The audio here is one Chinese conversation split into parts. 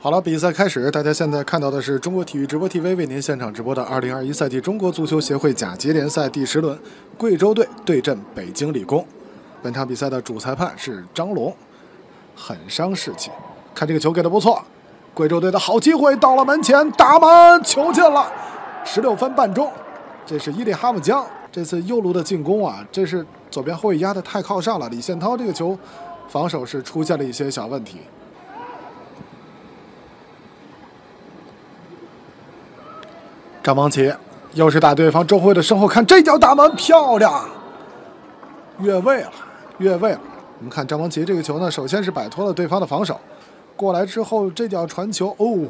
好了，比赛开始。大家现在看到的是中国体育直播 TV 为您现场直播的2021赛季中国足球协会甲级联赛第十轮，贵州队对阵北京理工。本场比赛的主裁判是张龙，很伤士气。看这个球给的不错，贵州队的好机会到了门前，打门，球进了，十六分半钟。这是伊利哈木江这次右路的进攻啊，这是左边后卫压的太靠上了，李宪涛这个球防守是出现了一些小问题。张邦奇又是打对方周慧的身后，看这脚打门漂亮，越位了，越位了。我们看张邦奇这个球呢，首先是摆脱了对方的防守，过来之后这脚传球哦。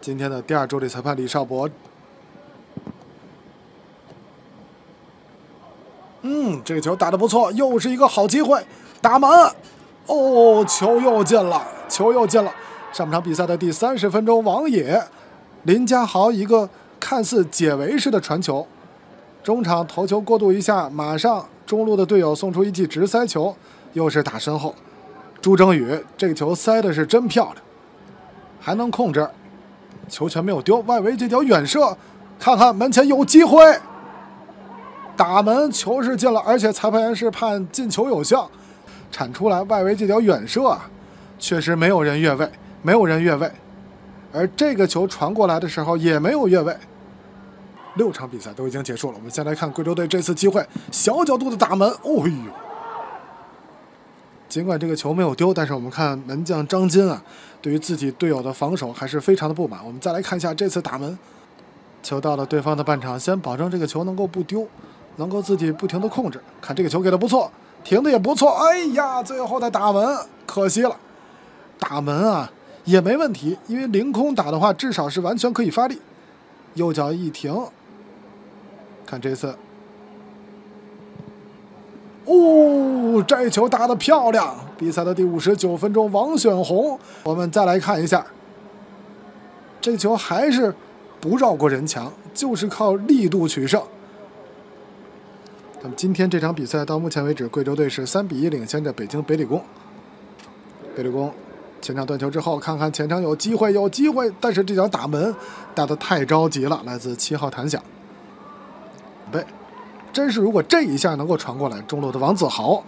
今天的第二助理裁判李少博，嗯，这个球打得不错，又是一个好机会，打门，哦，球又进了，球又进了。上半场比赛的第三十分钟，王野。林家豪一个看似解围式的传球，中场头球过渡一下，马上中路的队友送出一记直塞球，又是打身后。朱征宇这个球塞的是真漂亮，还能控制，球权没有丢。外围这脚远射，看看门前有机会，打门球是进了，而且裁判员是判进球有效，铲出来。外围这脚远射啊，确实没有人越位，没有人越位。而这个球传过来的时候也没有越位。六场比赛都已经结束了，我们先来看贵州队这次机会，小角度的打门，哦呦！尽管这个球没有丢，但是我们看门将张金啊，对于自己队友的防守还是非常的不满。我们再来看一下这次打门，球到了对方的半场，先保证这个球能够不丢，能够自己不停的控制。看这个球给的不错，停的也不错。哎呀，最后的打门可惜了，打门啊！也没问题，因为凌空打的话，至少是完全可以发力。右脚一停，看这次，哦，这球打的漂亮！比赛的第五十九分钟，王选红，我们再来看一下，这球还是不绕过人墙，就是靠力度取胜。那么今天这场比赛到目前为止，贵州队是三比一领先着北京北理工。北理工。前场断球之后，看看前场有机会，有机会，但是这脚打门打得太着急了。来自七号弹响，对，真是如果这一下能够传过来，中路的王子豪，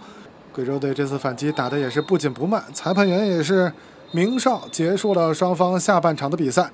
贵州队这次反击打的也是不紧不慢。裁判员也是鸣哨结束了双方下半场的比赛。